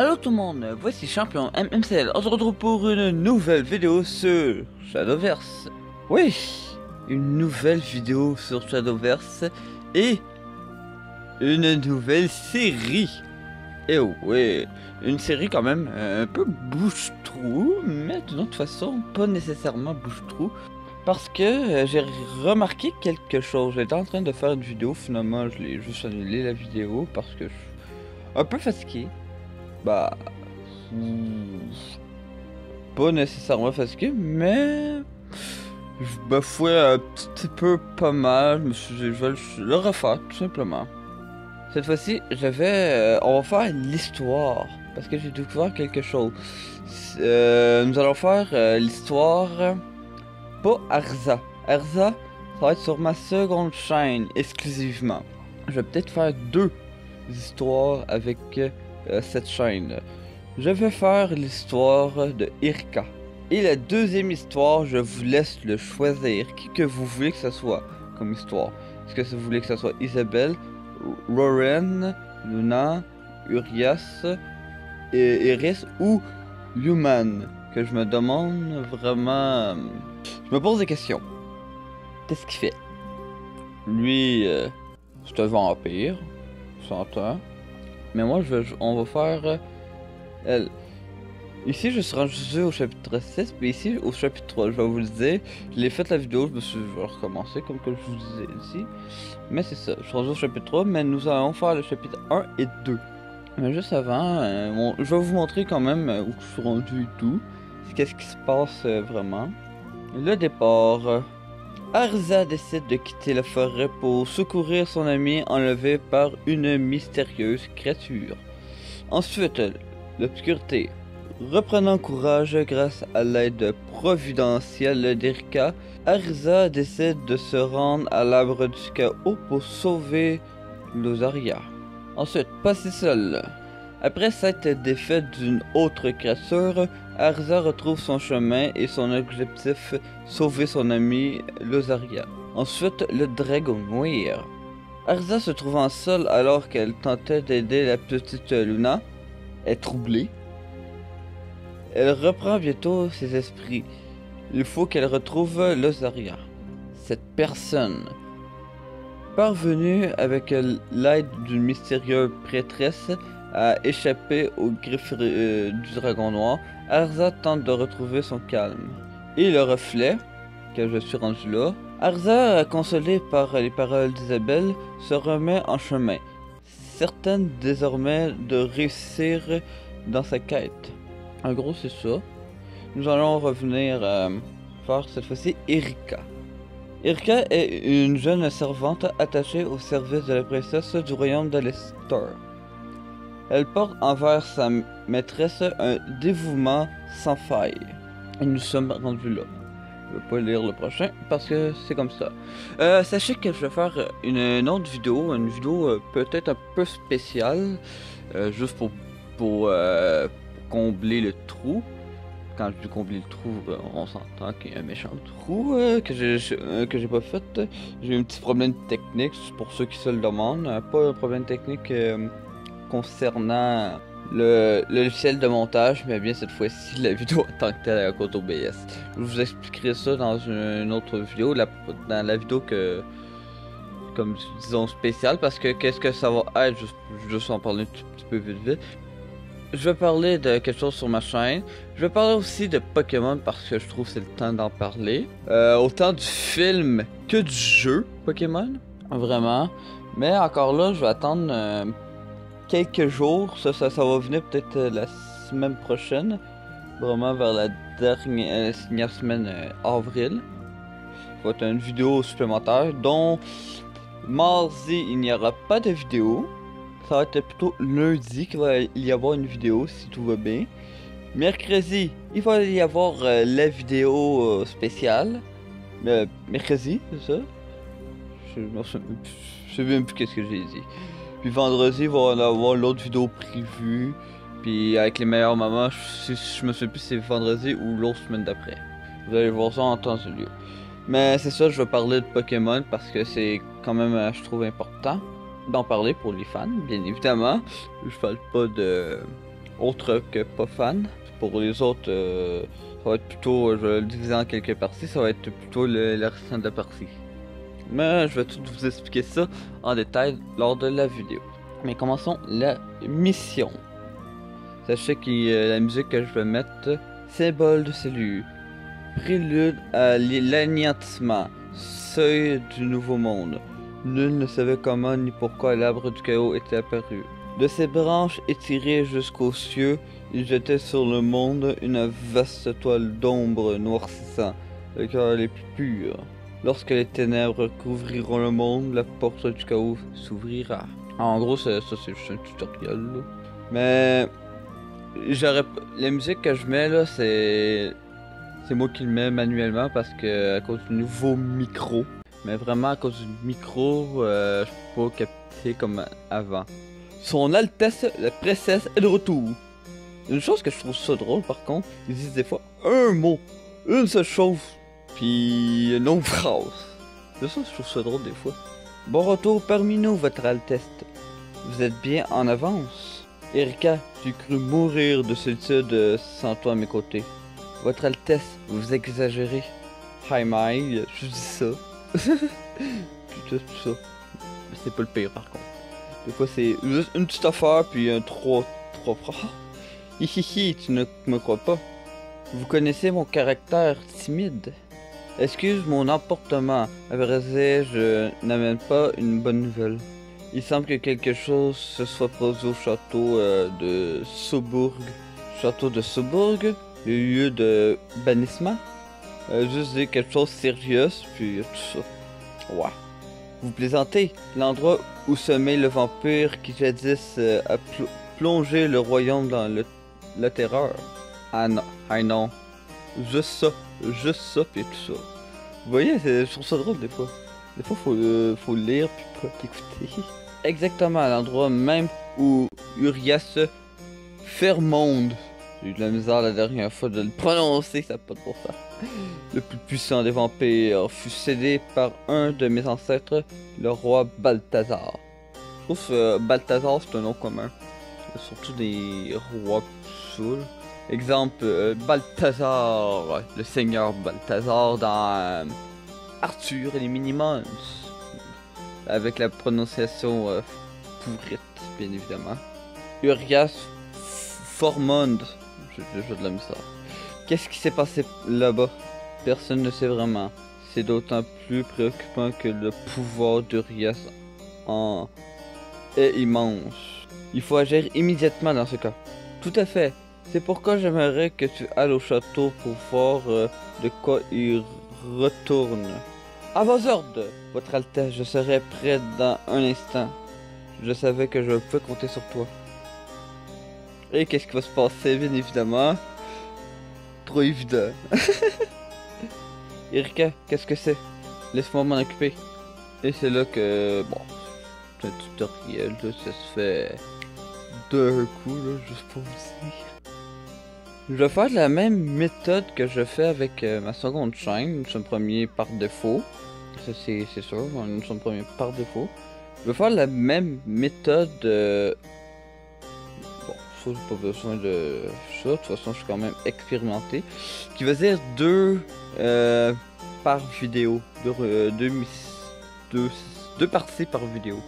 Allô tout le monde, voici Champion MMCL. On se retrouve pour une nouvelle vidéo sur Shadowverse. Oui, une nouvelle vidéo sur Shadowverse et une nouvelle série. Et oui, une série quand même un peu bouche-trou, mais d'une autre façon, pas nécessairement bouche-trou. Parce que euh, j'ai remarqué quelque chose. J'étais en train de faire une vidéo, finalement je l'ai juste annulé la vidéo parce que je suis un peu fatigué. Bah. Pas nécessairement fatigué, mais. Je bafouais un petit peu pas mal. Je je vais le refaire, tout simplement. Cette fois-ci, je vais. Euh, on va faire l'histoire. Parce que j'ai découvert quelque chose. Euh, nous allons faire euh, l'histoire. Pas Arza. Arza, ça va être sur ma seconde chaîne exclusivement. Je vais peut-être faire deux histoires avec cette chaîne. Je vais faire l'histoire de Irka. Et la deuxième histoire, je vous laisse le choisir. Qui que vous voulez que ce soit comme histoire. Est-ce que vous voulez que ce soit Isabelle, Roren, Luna, Urias, et Iris ou Human Que je me demande vraiment... Je me pose des questions. Qu'est-ce qu'il fait? Lui, euh, c'est un vampire, s'entend. Mais moi, je on va faire. Euh. Ici, je suis rendu au chapitre 6, mais ici, au chapitre 3, je vais vous le dire. Je l'ai fait la vidéo, je me suis recommencer comme que je vous disais ici. Mais c'est ça, je suis rendu au chapitre 3, mais nous allons faire le chapitre 1 et 2. Mais juste avant, euh, je vais vous montrer quand même euh, où je suis rendu et tout. Qu'est-ce qui se passe vraiment. Le départ. Arza décide de quitter la forêt pour secourir son ami enlevé par une mystérieuse créature. Ensuite, l'obscurité. Reprenant courage grâce à l'aide providentielle d'Erika, Arza décide de se rendre à l'arbre du chaos pour sauver Losaria. Ensuite, passer seul. Après cette défaite d'une autre créature, Arza retrouve son chemin et son objectif, sauver son ami Lozaria. Ensuite, le dragon noir. Arza se trouvant seule alors qu'elle tentait d'aider la petite Luna, est troublée. Elle reprend bientôt ses esprits. Il faut qu'elle retrouve Lozaria. Cette personne, parvenue avec l'aide d'une mystérieuse prêtresse, a échappé aux griffes euh, du dragon noir, Arza tente de retrouver son calme. Et le reflet, que je suis rendu là, Arza, consolé par les paroles d'Isabelle, se remet en chemin, certaine désormais de réussir dans sa quête. En gros, c'est ça. Nous allons revenir faire cette fois-ci Erika. Erika est une jeune servante attachée au service de la princesse du royaume de elle porte envers sa maîtresse un dévouement sans faille. Et nous sommes rendus là. Je vais pas lire le prochain parce que c'est comme ça. Euh, sachez que je vais faire une, autre vidéo, une vidéo euh, peut-être un peu spéciale, euh, juste pour, pour, combler le trou. Quand je dis combler le trou, on s'entend qu'il y a un méchant trou que j'ai que pas fait. J'ai eu un petit problème technique pour ceux qui se le demandent. Pas un problème technique concernant le, logiciel de montage, mais bien cette fois-ci la vidéo en tant que telle à code OBS. Je vous expliquerai ça dans une, autre vidéo, dans la vidéo que comme disons spéciale parce que qu'est-ce que ça va être, juste, juste en parler un petit peu vite vite. Je vais parler de quelque chose sur ma chaîne. Je vais parler aussi de Pokémon parce que je trouve que c'est le temps d'en parler. Euh, autant du film que du jeu Pokémon, vraiment. Mais encore là, je vais attendre euh, quelques jours. Ça, va venir peut-être euh, la semaine prochaine. Vraiment vers la dernière, euh, semaine euh, avril. Ça va être une vidéo supplémentaire dont mardi il n'y aura pas de vidéo. Ça va être plutôt lundi qu'il va y avoir une vidéo si tout va bien. Mercredi, il va y avoir la vidéo spéciale. mercredi, c'est ça? Je ne sais même plus qu'est-ce que j'ai dit. Puis vendredi, il va y avoir l'autre vidéo prévue. Puis avec les meilleurs moments, je, me souviens plus si c'est vendredi ou l'autre semaine d'après. Vous allez voir ça en temps et lieu. Mais c'est ça, je vais parler de Pokémon parce que c'est quand même, euh, je trouve, important d'en parler pour les fans, bien évidemment. Je parle pas de autres que pas fan. Pour les autres, euh, ça va être plutôt, je vais le diviser en quelques parties, ça va être plutôt le, le de la partie. Mais je vais tout vous expliquer ça en détail lors de la vidéo. Mais commençons la mission. Sachez que euh, la musique que je vais mettre, symbole de salut, prélude à l'anéantissement, seuil du nouveau monde. Nul ne savait comment ni pourquoi l'arbre du chaos était apparu. De ses branches étirées jusqu'aux cieux, il jetait sur le monde une vaste toile d'ombre noircissant le cœur les plus purs. Lorsque les ténèbres couvriront le monde, la porte du chaos s'ouvrira. En gros, ça, c'est juste un tutoriel. Là. Mais j'aurais la musique que je mets là, c'est c'est moi qui le mets manuellement parce que à cause du nouveau micro. Mais vraiment à cause du micro, euh, je peux pas capter comme avant. Son Altesse, la princesse, est de retour. Une chose que je trouve ça drôle par contre, ils disent des fois un mot, une seule chose, puis une autre phrase. C'est ça, je trouve ça drôle des fois. Bon retour parmi nous, votre Altesse. Vous êtes bien en avance. Erika, j'ai cru mourir de solitude sans toi à mes côtés. Votre Altesse, vous exagérez. Hi my, je dis ça. Tout ça. Mais c'est pas le pire par contre. Des fois c'est juste une petite affaire puis un trois trois. Hihihi, tu ne me crois pas. Vous connaissez mon caractère timide. Excuse mon emportement. À vrai je n'amène pas une bonne nouvelle. Il semble que quelque chose se soit produit au château euh, de Saubourg. Château de Saubourg, le lieu de bannissement? Euh, juste dire quelque chose de sérieux, puis tout ça. Ouais. Vous plaisantez, l'endroit où sommeille le vampire qui jadis euh, a pl plongé le royaume dans le, la terreur. Ah non, ah non. Juste ça, juste ça, puis tout ça. Vous voyez, je trouve ça drôle des fois. Des fois, faut, euh, faut lire puis pas écouter. Exactement à l'endroit même où Urias Fermonde. J'ai eu de la misère la dernière fois de le prononcer, ça pas de pour ça. Le plus puissant des vampires fut cédé par un de mes ancêtres, le roi Balthazar. Je trouve que euh, Balthazar c'est un nom commun. Surtout des rois saouls. Exemple, euh, Balthazar, le seigneur Balthazar dans euh, Arthur et les Minimons. Avec la prononciation euh, pourrite, bien évidemment. Urias Formond. J'ai déjà de la misère. Qu'est-ce qui s'est passé là-bas? Personne ne sait vraiment. C'est d'autant plus préoccupant que le pouvoir d'Urias en est immense. Il faut agir immédiatement dans ce cas. Tout à fait. C'est pourquoi j'aimerais que tu ailles au château pour voir euh, de quoi il retourne. À vos ordres, votre Altesse, je serai prêt dans un instant. Je savais que je pouvais compter sur toi. Et qu'est-ce qui va se passer, bien évidemment? Trop évident. Erika, qu'est-ce que c'est? Laisse-moi m'en occuper. Et c'est là que, bon, c'est un tutoriel, ça se fait d'un coup, là, juste pour vous dire. Je vais faire la même méthode que je fais avec euh, ma seconde chaîne. Nous sommes premiers par défaut. Ça, c'est sûr, nous sommes premiers par défaut. Je vais faire la même méthode. Euh... Bon, ça, j'ai pas besoin de ça. De toute façon, je suis quand même expérimenté. Qui veut dire deux euh, par vidéo. Deux, deux, deux, deux parties par vidéo.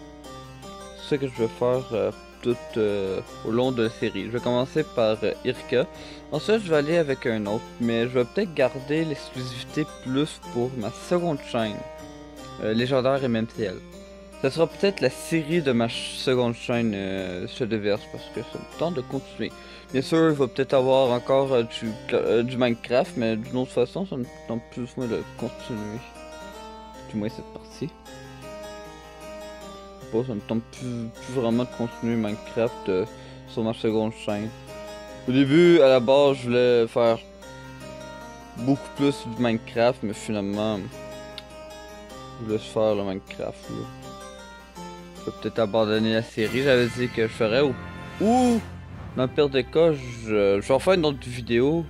C'est ce que je vais faire tout euh, au long de la série. Je vais commencer par euh, Irka. Ensuite, je vais aller avec un autre, mais je vais peut-être garder l'exclusivité plus pour ma seconde chaîne, euh, Légendaire MMTL. Ça sera peut-être la série de ma seconde chaîne euh, Shadowverse parce que ça me tente de continuer. Bien sûr, il va peut-être avoir encore du, du Minecraft, mais d'une autre façon, ça me tente plus ou moins de continuer. Du moins cette partie. Ça me tente plus, vraiment de continuer Minecraft euh, sur ma seconde chaîne. Au début, à la base, je voulais faire beaucoup plus du Minecraft, mais finalement, je laisse faire le Minecraft. Là. Je vais peut-être abandonner la série, j'avais dit que je ferais. Ou, ou dans le pire des cas, je, je vais refaire une autre vidéo.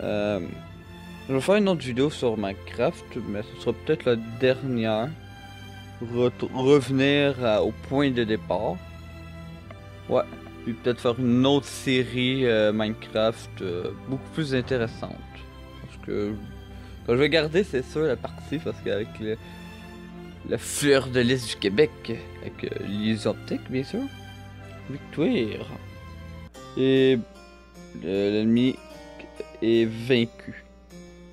Euh, je vais faire une autre vidéo sur Minecraft, mais ce sera peut-être la dernière. Retou- revenir à- au point de départ. Ouais, Puis peut-être faire une autre série euh, Minecraft euh, beaucoup plus intéressante. Parce que quand je vais garder, c'est sûr, la partie, parce qu'avec le, la fleur de l'Est du Québec, avec euh, les optiques, bien sûr. Victoire. Et l'ennemi est vaincu.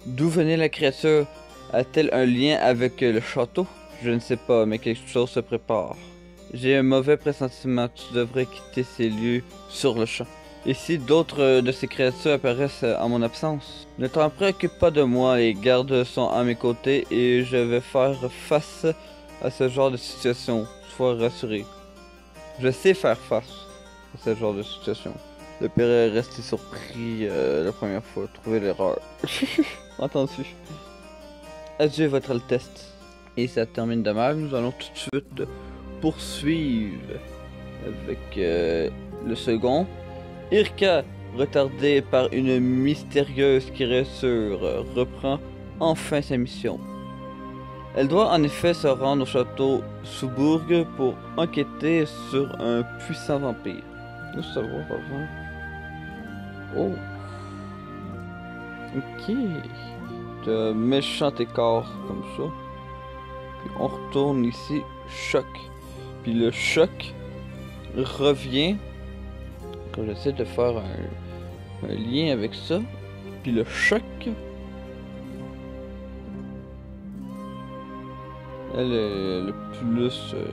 D'où venait la créature? A-t-elle un lien avec le château? Je ne sais pas, mais quelque chose se prépare. J'ai un mauvais pressentiment, tu devrais quitter ces lieux sur le champ. Et si d'autres de ces créatures apparaissent en mon absence? Ne t'en préoccupe pas de moi, les gardes sont à mes côtés et je vais faire face à ce genre de situation. Sois rassuré. Je sais faire face à ce genre de situation. Le père est resté surpris euh, la première fois, trouver l'erreur. Entendu. Adieu, votre Altesse. Et ça termine de. Nous allons tout de suite poursuivre avec euh, le second. Irka, retardé par une mystérieuse créature, reprend enfin sa mission. Elle doit en effet se rendre au château Soubourg pour enquêter sur un puissant vampire. Nous savoir avant. Oh. Ok. De méchant écart comme ça. On retourne ici. Choc. Puis le choc revient. Quand j'essaie de faire un, lien avec ça. Puis le choc. Elle est le plus. Euh,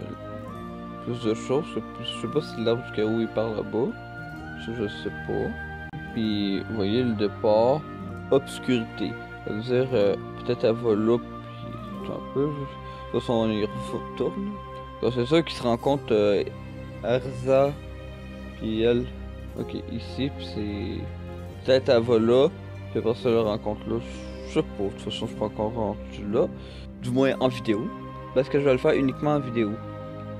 plus de choses. Je sais pas si l'arbre jusqu'à où il part là-bas. Ça, je sais pas. Puis, vous voyez le départ. Obscurité. Ça veut dire, euh, peut-être elle va puis un peu. Façon, on y retourne. C'est ça qui se rencontre euh, Arza puis elle. Ok, ici. Peut-être elle va là, puis après ça, la rencontre là. Je sais pas, de toute façon, je suis pas encore rendu là. Du moins en vidéo. Parce que je vais le faire uniquement en vidéo.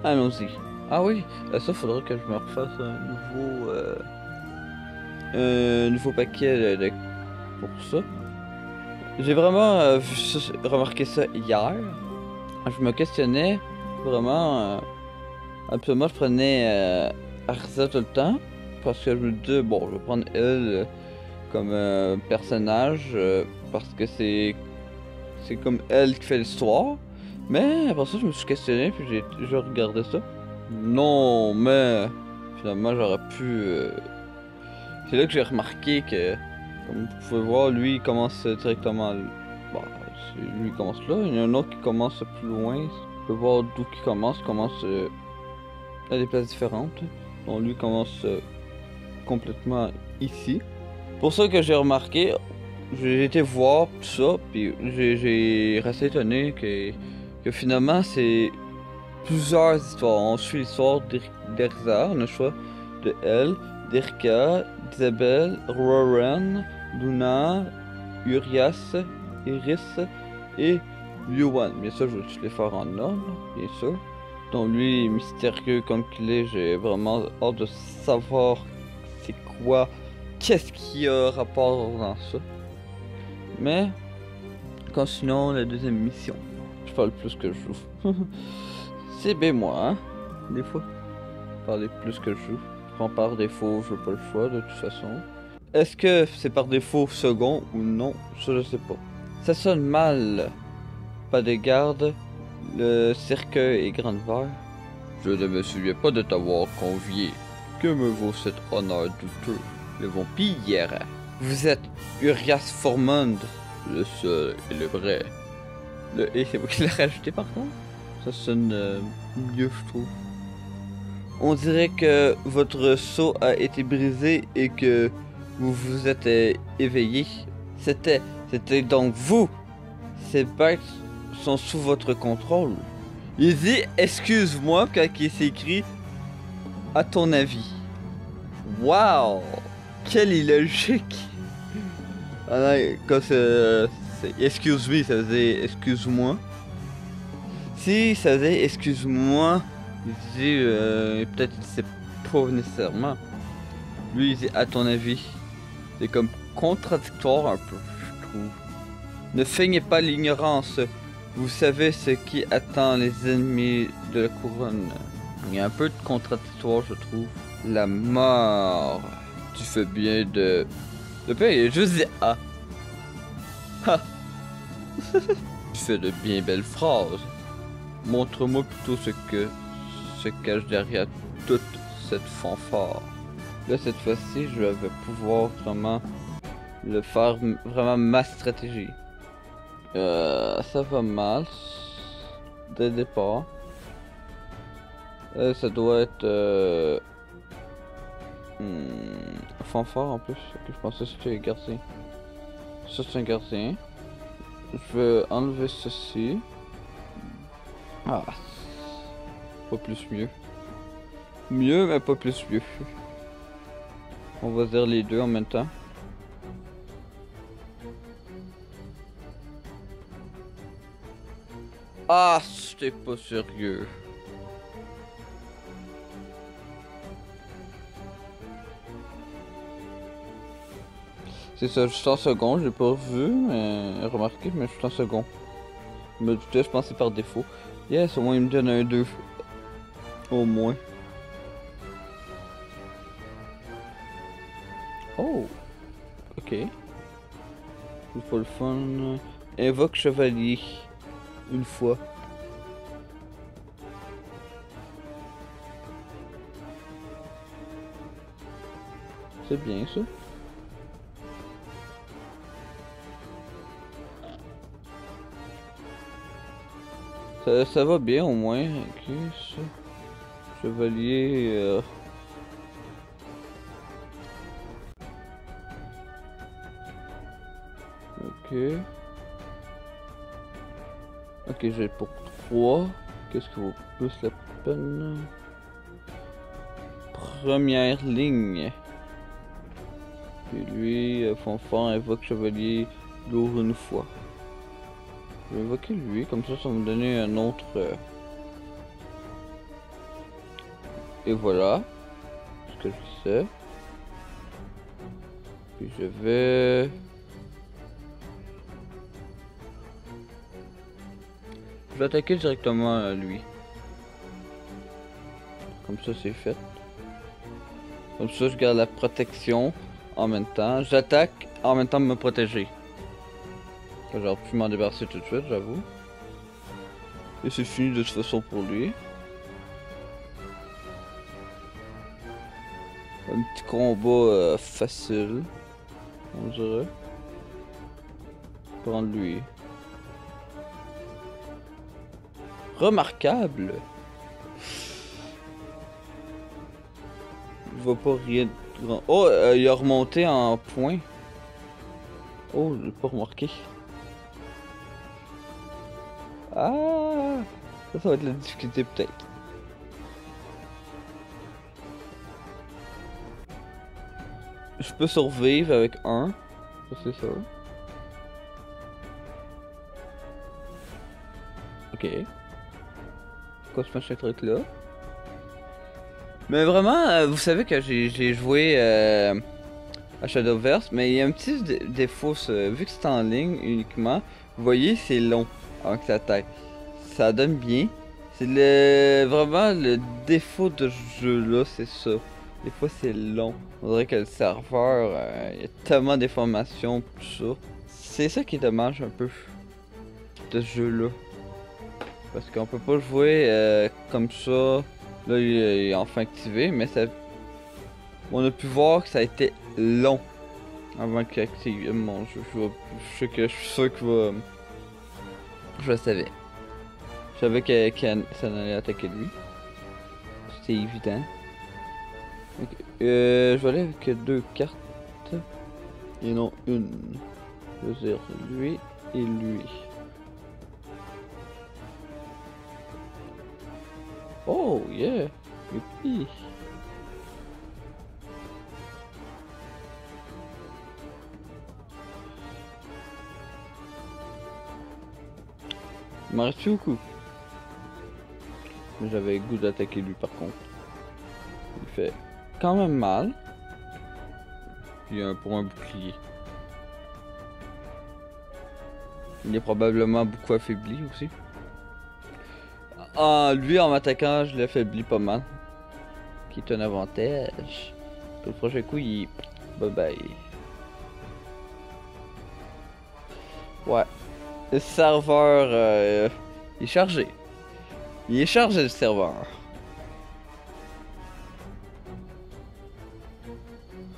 Allons-y. Ah oui, ça, faudrait que je me refasse un nouveau. Euh, un nouveau paquet de, pour ça. J'ai vraiment euh, remarqué ça hier. Je me questionnais vraiment. Euh, absolument, je prenais euh, tout le temps. Parce que je me dis, bon, je vais prendre elle comme euh, personnage. euh, parce que c'est. C'est comme elle qui fait l'histoire. Mais après ça, je me suis questionné, puis j'ai j'ai regardé ça. Non, mais. Finalement, j'aurais pu. euh, C'est là que j'ai remarqué que. Comme vous pouvez voir, lui, il commence directement. Bah, c'est- lui, commence là. Il y en a un autre qui commence plus loin. Vous pouvez voir d'où il commence. Il commence à des places différentes. Donc, lui commence euh, complètement ici. Pour ça que j'ai remarqué, j'ai été voir tout ça, puis j'ai- resté étonné que, finalement, c'est plusieurs histoires. On suit l'histoire d'Erza, on le choix de elle, d'Irka, d'Isabelle, Roran, Luna, Urias, Iris et Yuan. Bien sûr, je vais tous les faire en ordre, bien sûr. Donc lui, mystérieux comme qu'il est, j'ai vraiment hâte de savoir c'est quoi, qu'est-ce qui a rapport dans ça. Mais, continuons la deuxième mission. Je parle plus que je joue. c'est bien moi, hein, des fois. Parler plus que je joue. Prends par défaut, je veux pas le choix de toute façon. Est-ce que c'est par défaut second ou non? Ça je sais pas. Ça sonne mal. Pas de garde. Le cercueil est grande vert. Je ne me souviens pas de t'avoir convié. Que me vaut cet honneur douteux? Le vampire. Vous êtes Urias Formond. Le seul et le vrai. Le et c'est moi qui l'ai rajouté par contre. Ça sonne euh, mieux je trouve. On dirait que votre seau a été brisé et que vous vous êtes euh, éveillé. C'était, c'était donc vous. Ces bêtes sont sous votre contrôle. Il dit excuse-moi quand il s'est écrit à ton avis. Wow! Quelle illogique! Ah quand c'est, c'est excuse me, ça faisait excuse-moi. Si ça faisait excuse-moi, il dit euh, peut-être qu'il sait pas nécessairement. Lui il dit à ton avis. C'est comme contradictoire un peu, Ne feignez pas l'ignorance. Vous savez ce qui attend les ennemis de la couronne. Il y a un peu de contradictoire, je trouve. la mort. Tu fais bien de... Le père est juste dit tu fais de bien belles phrases. Montre-moi plutôt ce que se cache derrière toute cette fanfare. Là, cette fois-ci, je vais pouvoir vraiment le faire vraiment ma stratégie. Euh, ça va mal. Dès le départ. Euh, ça doit être... Euh... Hmm, fanfare en plus. je pensais que c'était gardien. Ça c'est un gardien. Je vais enlever ceci. Ah. Pas plus mieux. Mieux mais pas plus mieux. On va dire les deux en même temps. Ah, c'était pas sérieux. C'est ça, juste en second, j'ai pas vu, mais remarqué, mais juste en second. Mais je pensais par défaut. Yes, au moins il me donne un 2. Au moins. Oh! Ok. C'est pas le fun. Invoque chevalier. Une fois. C'est bien ça. ça. Ça va bien au moins. Ok, ça. Chevalier. Euh... Ok. Ok, j'ai pour 3. Qu'est-ce qui vaut plus la peine? Première ligne. Puis lui, euh, Fonfon invoque Chevalier lourd une fois. Je vais invoquer lui, comme ça ça va me donner un autre... Euh, Et voilà. Ce que je sais. Puis je vais... vais attaquer directement à lui. Comme ça c'est fait. Comme ça je garde la protection en même temps. J'attaque en même temps me protéger. J'aurais pu m'en débarrasser tout de suite, j'avoue. Et c'est fini de toute façon pour lui. Un petit combat euh, facile, on dirait. Prendre lui. Remarquable. Je vois pas rien. Oh, euh, il a remonté en point. Oh, je l'ai pas remarqué. Ah, ça, va être la difficulté peut-être. Je peux survivre avec un. Ça c'est ça. Ok. Quoi ce truc là? Mais vraiment, euh, vous savez que j'ai joué euh, à Shadowverse, mais il y a un petit défaut, vu que c'est en ligne uniquement, vous voyez c'est long avec sa tête. Ça donne bien. C'est le vraiment le défaut de ce jeu là, c'est ça. Des fois c'est long. On dirait que le serveur, euh, il y a tellement d'informations, tout ça. C'est ça qui est dommage un peu de ce jeu là. Parce qu'on peut pas jouer euh, comme ça. Là il est enfin activé, mais ça... On a pu voir que ça a été long avant qu'il active mon jeu. Je, sais que je suis sûr va... Je le savais. Je savais que, ça allait attaquer lui. C'était évident. Euh, je vais aller avec deux cartes. Et non une. Je veux dire lui et lui. Oh yeah! Youpi! Merci beaucoup. J'avais goût d'attaquer lui par contre. Il fait quand même mal. Puis un, pour un bouclier. Il est probablement beaucoup affaibli aussi. Ah, lui en m'attaquant, je l'ai affaibli pas mal. qui est un avantage. Le prochain coup, il... Bye bye. Ouais. Le serveur euh, il est chargé. Il est chargé le serveur.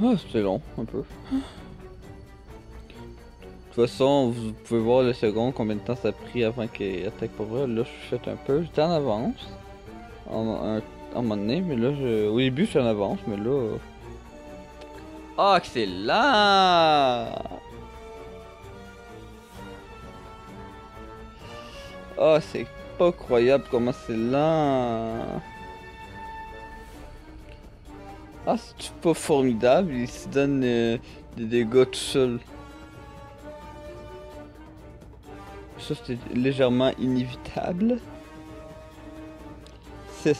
Ah, c'était long, un peu. De toute façon, vous pouvez voir le second, combien de temps ça a pris avant qu'il attaque pour vrai. Là, je suis un peu. J'étais en avance. En, un, moment donné, mais là, je... au début, je suis en avance, mais là. Oh, excellent! Oh, c'est pas croyable comment c'est lent. Ah, c'est pas formidable, il se donne euh, des dégâts tout seul. Ça, c'était légèrement inévitable. 6.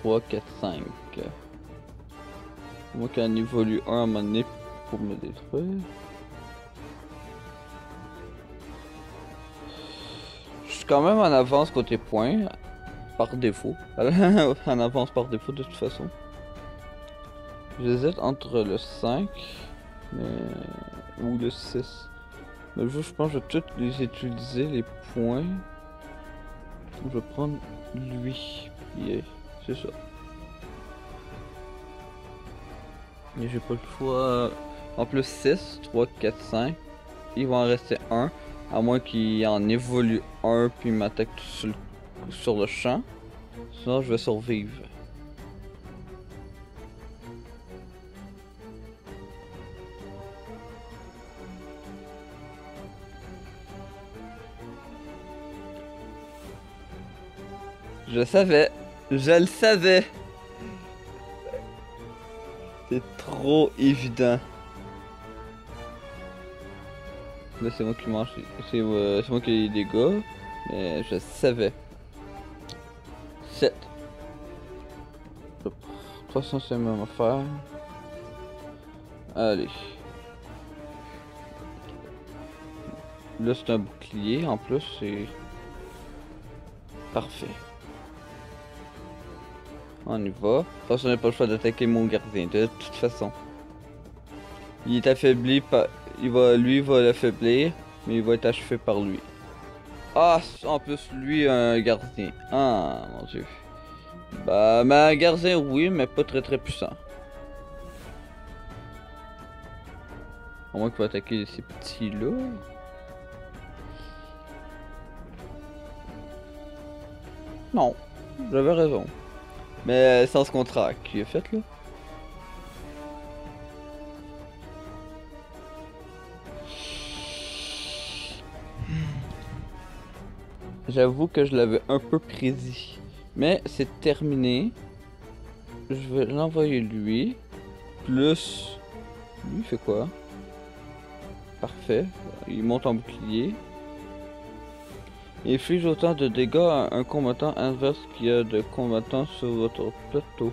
3, 4, 5. Moi, qui en évolue un à un moment pour me détruire. Je suis quand même en avance côté points, par défaut. en avance par défaut de toute façon. J'hésite entre le 5 ou le 6. Mais je, pense que je vais tous les utiliser, les points. Je vais prendre lui. c'est ça. Mais j'ai pas le choix. En plus 6, 3, 4, 5. Il va en rester un. À moins qu'il en évolue un puis m'attaque sur, sur le champ. Sinon je vais survivre. Je savais. Je le savais. C'est trop évident. Là, c'est moi qui mange. Euh, c'est moi qui ai des dégâts. Mais je savais. 7. De toute façon, c'est même affaire. Allez. Là, c'est un bouclier. En plus, c'est... Parfait. On y va. De toute façon, on n'a pas le choix d'attaquer mon gardien. De toute façon. Il est affaibli par il va, lui va l'affaiblir, mais il va être achevé par lui. Ah, en plus, lui, un gardien. Ah, mon dieu. Bah, mais un gardien, oui, mais pas très très puissant. Au moins qu'il va attaquer ces petits-là. Non, j'avais raison. Mais sans ce contrat qui est fait là. J'avoue que je l'avais un peu prédit. Mais c'est terminé. Je vais l'envoyer lui. Plus... Lui fait quoi? Parfait. Il monte en bouclier. Il inflige autant de dégâts à un combattant inverse qu'il y a de combattants sur votre plateau.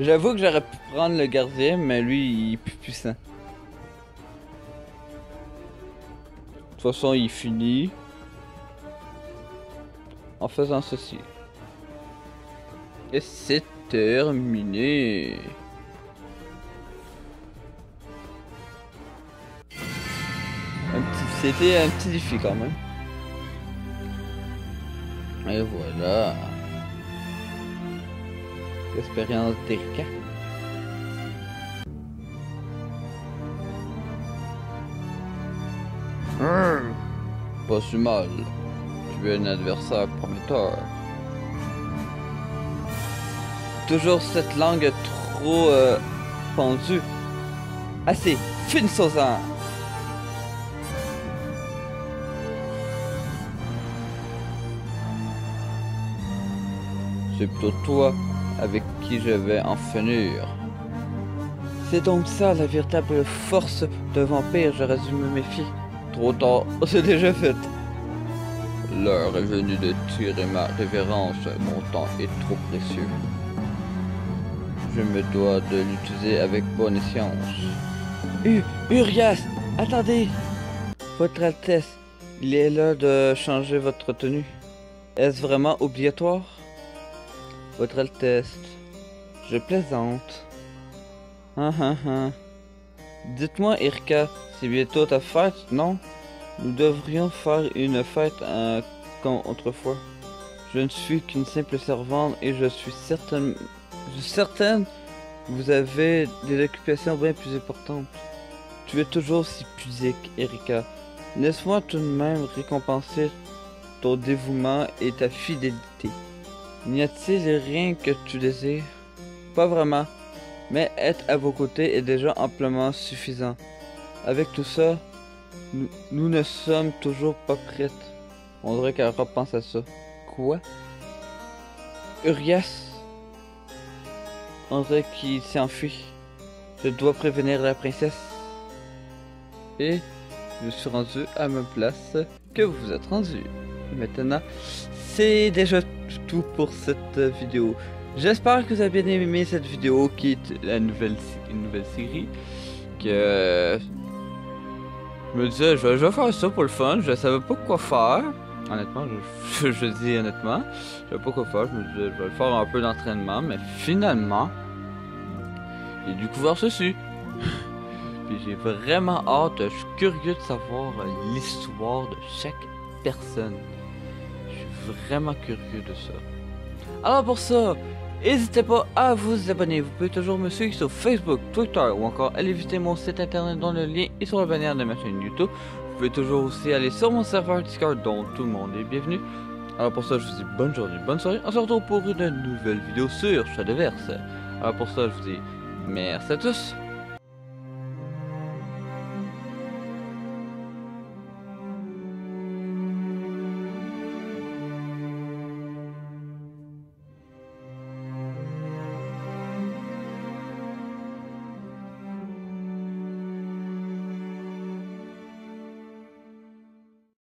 J'avoue que j'aurais pu prendre le gardien, mais lui, il est plus puissant. De toute façon, il finit en faisant ceci. Et c'est terminé. C'était un petit défi quand même. Et voilà. Expérience d'Erika. Pas si mal. Tu es un adversaire prometteur. Toujours cette langue trop euh, pendue. Assez, finissons-en. C'est plutôt toi avec qui je vais en finir. C'est donc ça la véritable force de vampire, je résume mes méfier. Trop tard, c'est déjà fait. L'heure est venue de tirer ma révérence, mon temps est trop précieux. Je me dois de l'utiliser avec bonne science. U Urias, attendez Votre Altesse, il est l'heure de changer votre tenue. Est-ce vraiment obligatoire? Votre Altesse, je plaisante. Hum hum hum. Dites-moi, Irka, c'est bientôt ta fête, non? Nous devrions faire une fête euh, comme autrefois. Je ne suis qu'une simple servante et je suis certaine, certaine que vous avez des occupations bien plus importantes. Tu es toujours si pudique, Erika. Laisse-moi tout de même récompenser ton dévouement et ta fidélité. N'y a-t-il rien que tu désires? Pas vraiment, mais être à vos côtés est déjà amplement suffisant. Avec tout ça, nous, ne sommes toujours pas prêtes. On dirait qu'elle repense à ça. Quoi? Urias? On dirait qu'il s'est enfui. Je dois prévenir la princesse. Et je suis rendu à ma place que vous êtes rendu. Maintenant, c'est déjà tout pour cette vidéo. J'espère que vous avez bien aimé cette vidéo qui est la nouvelle, une nouvelle série. Que je me disais, je vais, faire ça pour le fun. Je savais pas quoi faire. Honnêtement, je, je, dis honnêtement, je savais pas quoi faire. Je me disais, je vais faire un peu d'entraînement. Mais finalement, j'ai découvert ceci. Puis j'ai vraiment hâte, je suis curieux de savoir l'histoire de chaque personne. Vraiment curieux de ça. Alors pour ça, n'hésitez pas à vous abonner. Vous pouvez toujours me suivre sur Facebook, Twitter ou encore aller visiter mon site internet dans le lien et sur la bannière de ma chaîne YouTube. Vous pouvez toujours aussi aller sur mon serveur Discord dont tout le monde est bienvenu. Alors pour ça, je vous dis bonne journée, bonne soirée. On se retrouve pour une nouvelle vidéo sur Shadowverse. Alors pour ça, je vous dis merci à tous.